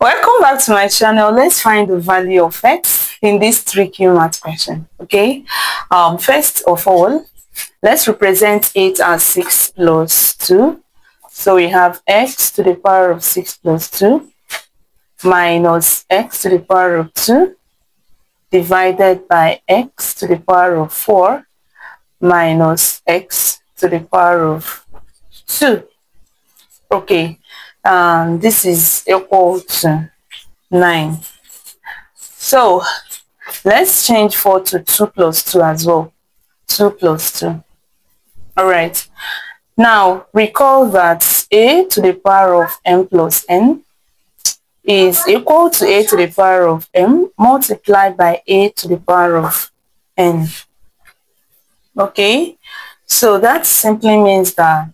welcome back to my channel. Let's find the value of x in this tricky math question okay? Um first of all let's represent it as 6 plus 2 so we have x to the power of 6 plus 2 minus x to the power of 2 divided by x to the power of 4 minus x to the power of 2 okay um, this is equal to 9. So let's change 4 to 2 plus 2 as well. 2 plus 2. Alright. Now recall that a to the power of m plus n is equal to a to the power of m multiplied by a to the power of n. Okay, so that simply means that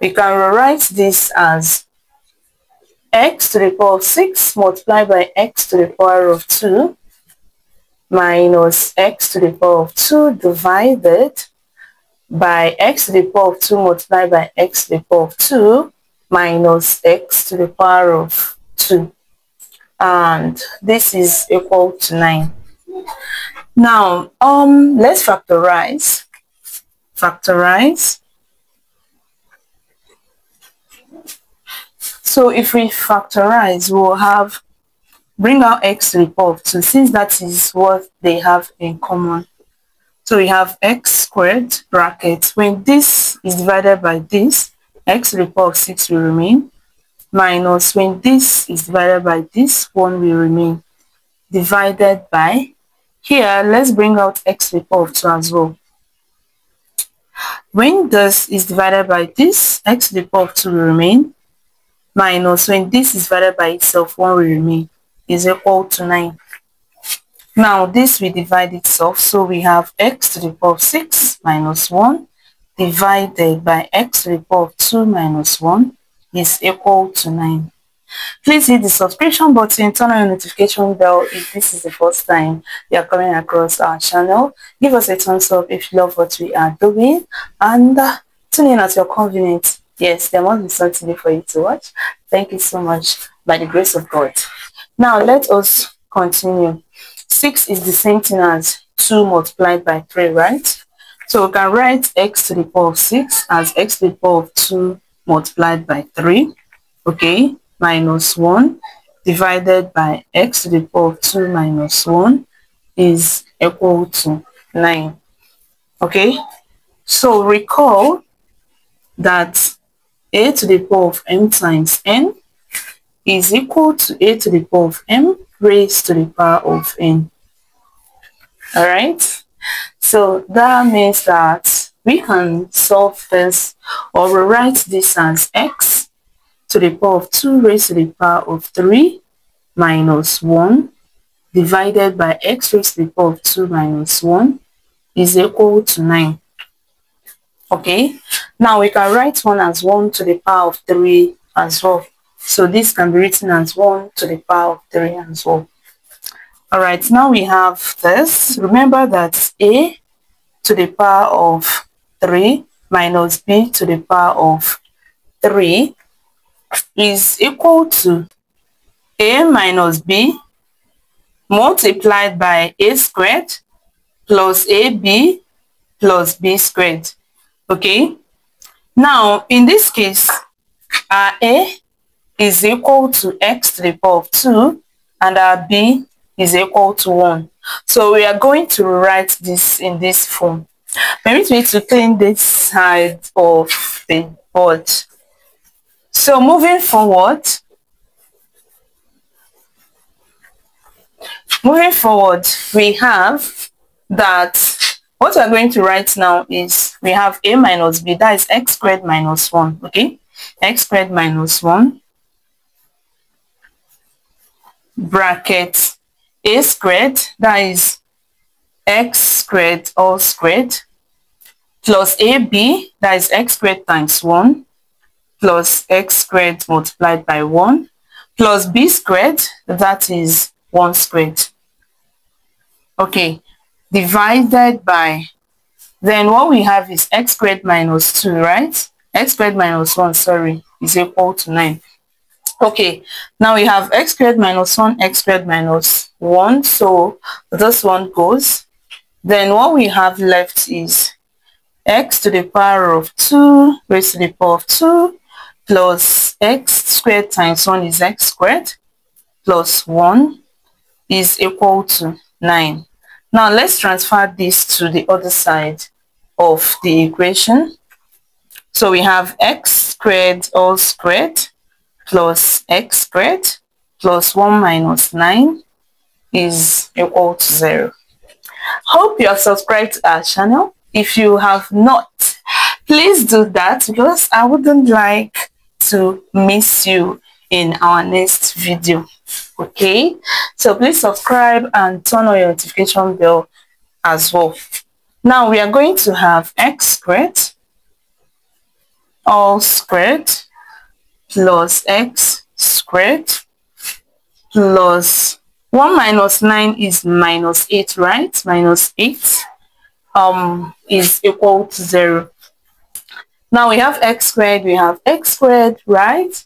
we can rewrite this as x to the power of 6 multiplied by x to the power of 2 minus x to the power of 2 divided by x to the power of 2 multiplied by x to the power of 2 minus x to the power of 2 and this is equal to 9 now um let's factorize factorize So if we factorize, we'll have bring out x to the power 2 since that is what they have in common. So we have x squared bracket. When this is divided by this, x to the power of 6 will remain. Minus when this is divided by this, 1 will remain. Divided by, here let's bring out x to the power of 2 as well. When this is divided by this, x to the power of 2 will remain minus when this is divided by itself, 1 will remain, is equal to 9. Now this will divide itself, so we have x to the power of 6 minus 1 divided by x to the power of 2 minus 1 is equal to 9. Please hit the subscription button, turn on your notification bell if this is the first time you are coming across our channel. Give us a thumbs up if you love what we are doing and uh, tune in at your convenience Yes, there must be something for you to watch. Thank you so much by the grace of God. Now let us continue. 6 is the same thing as 2 multiplied by 3, right? So we can write x to the power of 6 as x to the power of 2 multiplied by 3, okay, minus 1 divided by x to the power of 2 minus 1 is equal to 9. Okay, so recall that a to the power of m times n is equal to a to the power of m raised to the power of n. All right. So that means that we can solve this or rewrite this as x to the power of 2 raised to the power of 3 minus 1 divided by x raised to the power of 2 minus 1 is equal to 9. Okay, now we can write 1 as 1 to the power of 3 as well. So this can be written as 1 to the power of 3 as well. Alright, now we have this. Remember that a to the power of 3 minus b to the power of 3 is equal to a minus b multiplied by a squared plus ab plus b squared. Okay, now, in this case, our A is equal to x to the power of 2 and our B is equal to 1. So we are going to write this in this form. Permit me to clean this side of the board. So moving forward, moving forward, we have that what we're going to write now is we have a minus b, that is x squared minus 1, okay? x squared minus 1 bracket a squared, that is x squared all squared, plus ab, that is x squared times 1, plus x squared multiplied by 1, plus b squared, that is 1 squared. Okay, divided by, then what we have is x squared minus 2, right? x squared minus 1, sorry, is equal to 9. Okay, now we have x squared minus 1, x squared minus 1. So this one goes. Then what we have left is x to the power of 2 raised to the power of 2 plus x squared times 1 is x squared plus 1 is equal to 9. Now let's transfer this to the other side of the equation. So we have x squared all squared plus x squared plus 1 minus 9 is equal to 0. Hope you are subscribed to our channel. If you have not, please do that because I wouldn't like to miss you in our next video. Okay, so please subscribe and turn on your notification bell as well. Now we are going to have x squared all squared plus x squared plus 1 minus 9 is minus 8, right? Minus 8 um, is equal to 0. Now we have x squared, we have x squared, right?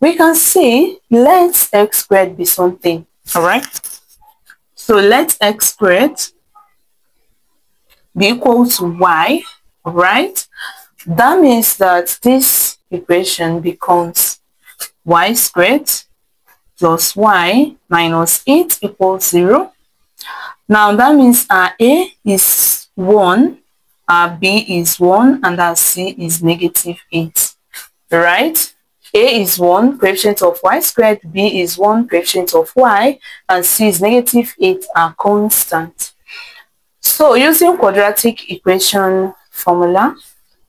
We can say let x squared be something, all right? So let x squared be equal to y, right? That means that this equation becomes y squared plus y minus 8 equals 0. Now that means our A is 1, our B is 1, and our C is negative 8. Right? A is 1, coefficient of y squared, B is 1, coefficient of y, and C is negative 8 are constant. So using quadratic equation formula,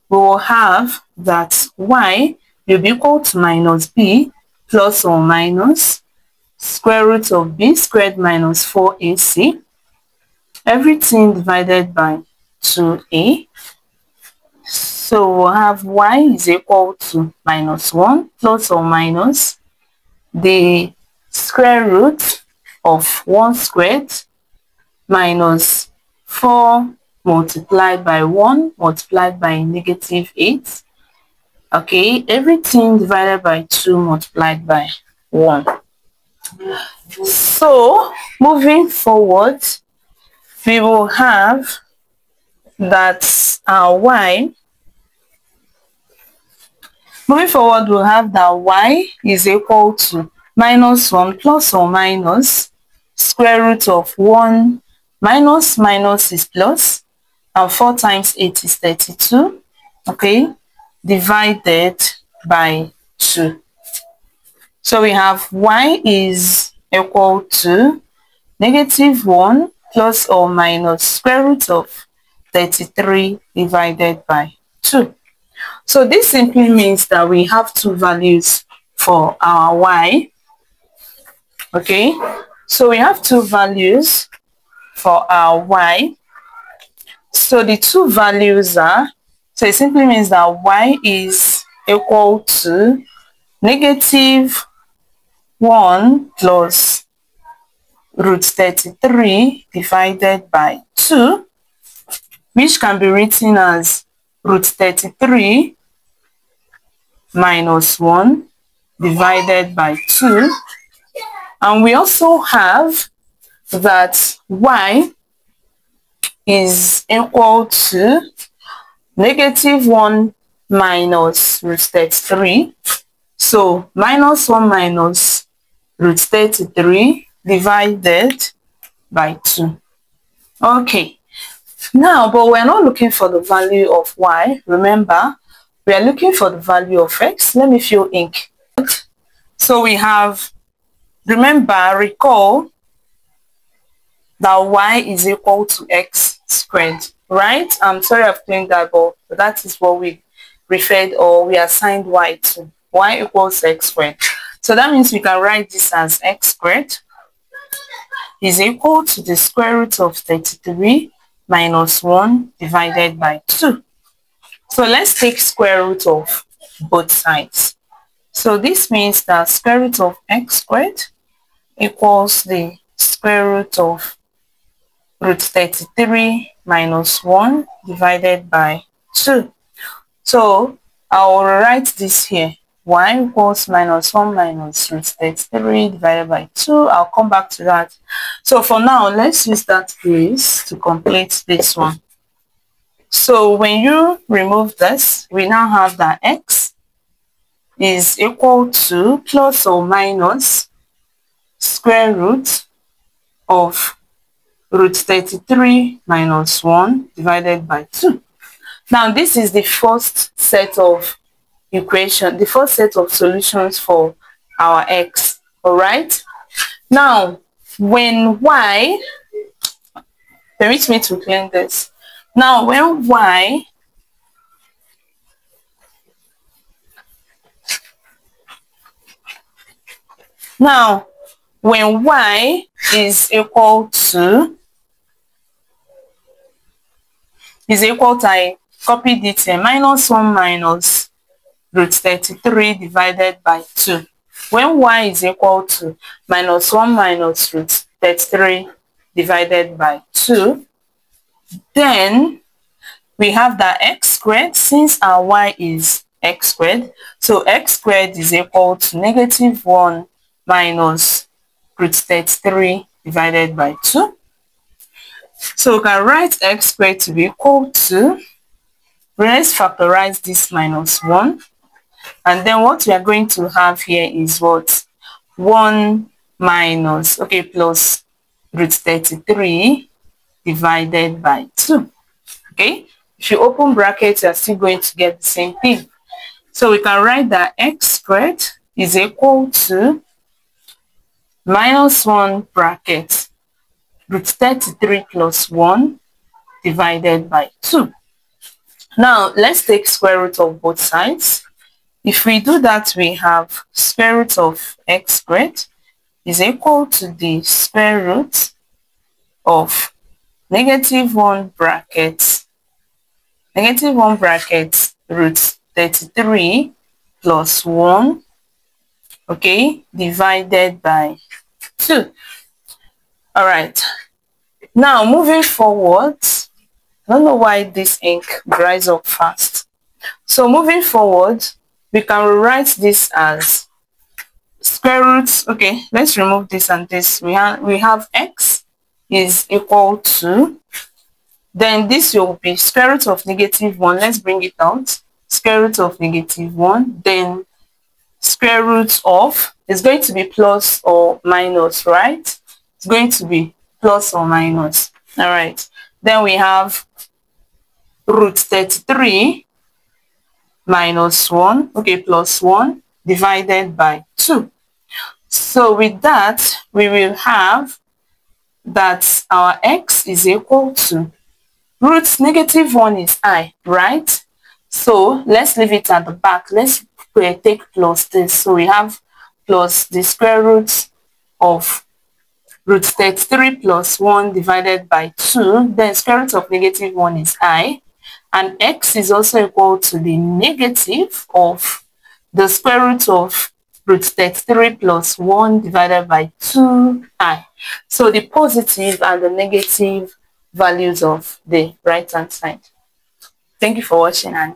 we will have that y will be equal to minus b plus or minus square root of b squared minus 4ac everything divided by 2a so we'll have y is equal to minus 1 plus or minus the square root of 1 squared minus 4 multiplied by 1 multiplied by negative 8. Okay, everything divided by 2 multiplied by 1. So, moving forward, we will have that our y. Moving forward, we'll have that y is equal to minus 1 plus or minus square root of 1 minus minus is plus and 4 times 8 is 32 okay? Divided by 2 so we have y is equal to negative 1 plus or minus square root of 33 divided by 2 so this simply means that we have two values for our y okay? So we have two values for our y so the two values are, so it simply means that y is equal to negative 1 plus root 33 divided by 2, which can be written as root 33 minus 1 divided by 2. And we also have that y is equal to negative 1 minus root 33. So minus 1 minus root 33 divided by 2. Okay. Now, but we're not looking for the value of y. Remember, we are looking for the value of x. Let me fill ink. So we have, remember, recall that y is equal to x squared, right? I'm sorry I've claimed that, but that is what we referred or we assigned y to. y equals x squared. So that means we can write this as x squared is equal to the square root of 33 minus 1 divided by 2. So let's take square root of both sides. So this means that square root of x squared equals the square root of root 33 minus 1 divided by 2. So I will write this here. y equals minus 1 minus root 33 divided by 2. I'll come back to that. So for now, let's use that place to complete this one. So when you remove this, we now have that x is equal to plus or minus square root of root 33 minus 1 divided by 2. Now this is the first set of equation, the first set of solutions for our x, all right? Now, when y, permit me to clean this. Now, when y Now, when y is equal to is equal to I copy here minus 1 minus root 33 divided by 2. When y is equal to minus 1 minus root 33 divided by 2, then we have that x squared since our y is x squared. So x squared is equal to negative 1 minus root 33 divided by 2. So we can write x squared to be equal to, let's factorize this minus 1. And then what we are going to have here is what? 1 minus, okay, plus root 33 divided by 2. Okay? If you open brackets, you're still going to get the same thing. So we can write that x squared is equal to minus 1 bracket root 33 plus 1 divided by 2. Now, let's take square root of both sides. If we do that, we have square root of x squared is equal to the square root of negative 1 bracket, negative 1 bracket root 33 plus 1, okay, divided by 2. All right. Now, moving forward, I don't know why this ink dries up fast. So moving forward, we can rewrite this as square roots. Okay, let's remove this and this. We have we have x is equal to then this will be square root of negative 1. Let's bring it out. Square root of negative 1. Then square root of is going to be plus or minus, right? It's going to be plus or minus. All right. Then we have root 33 minus 1, okay, plus 1 divided by 2. So with that, we will have that our x is equal to root negative 1 is i, right? So let's leave it at the back. Let's uh, take plus this. So we have plus the square root of root 33 plus 1 divided by 2. Then square root of negative 1 is i. And x is also equal to the negative of the square root of root 33 plus 1 divided by 2i. So the positive and the negative values of the right hand side. Thank you for watching and